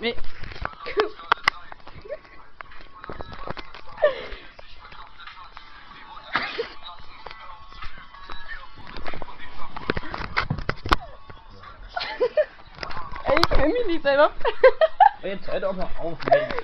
Nee. Ey, ich kann mich nicht selber. Jetzt hört doch mal auf, Mensch.